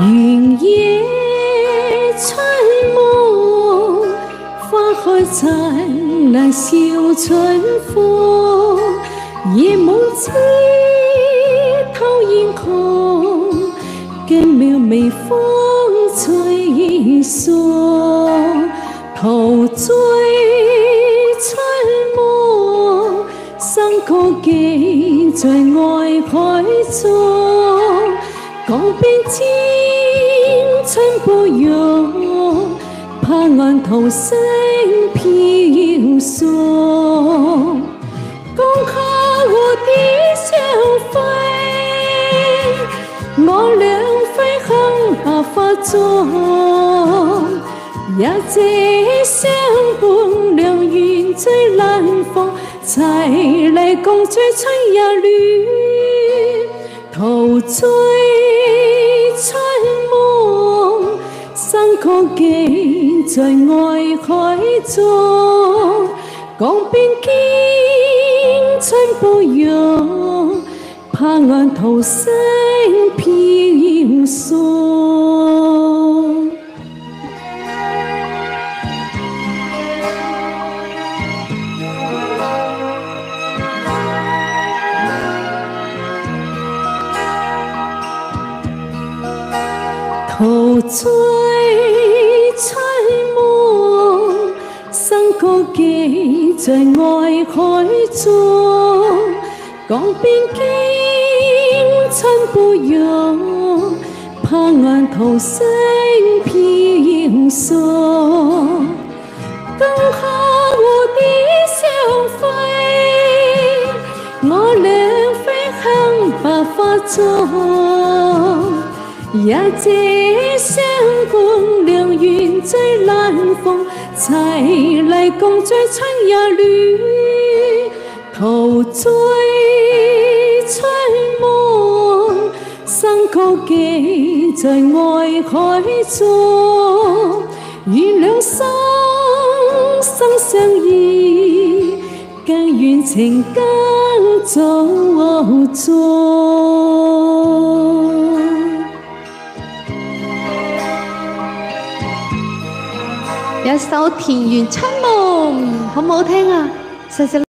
云野春梦，花开灿烂笑春风。夜梦枝透艳红，更苗微风吹送。陶醉春梦，笙歌记在爱海中。江边知。青春不用。怕岸头星飘送，江下蝴蝶相飞，我俩飞向百花中，也这相伴两远最难逢，齐来共醉春也绿，陶醉山歌寄。在爱海中，江边见春不用，怕岸头星飘送。陶醉在爱海中，江边见春不用，怕岸头星飘送。江下蝴蝶相飞，我俩飞向百花中，也这相伴两远最难逢。齐共醉春也绿，陶醉春梦，山歌寄在爱海中，愿两心心相依，更愿情更早。一首《田园春梦》，好唔好听啊？谢谢。